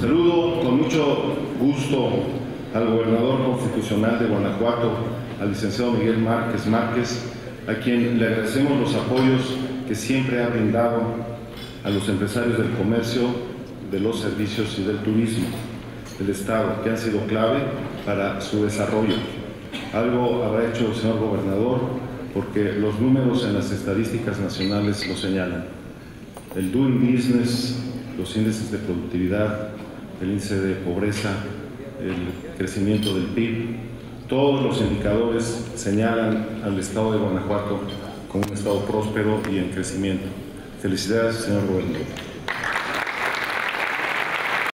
Saludo con mucho gusto al gobernador constitucional de Guanajuato, al licenciado Miguel Márquez Márquez, a quien le agradecemos los apoyos que siempre ha brindado a los empresarios del comercio, de los servicios y del turismo del Estado, que han sido clave para su desarrollo. Algo habrá hecho el señor gobernador porque los números en las estadísticas nacionales lo señalan. El doing business, los índices de productividad, el índice de pobreza, el crecimiento del PIB, todos los indicadores señalan al estado de Guanajuato como un estado próspero y en crecimiento. Felicidades, señor gobernador.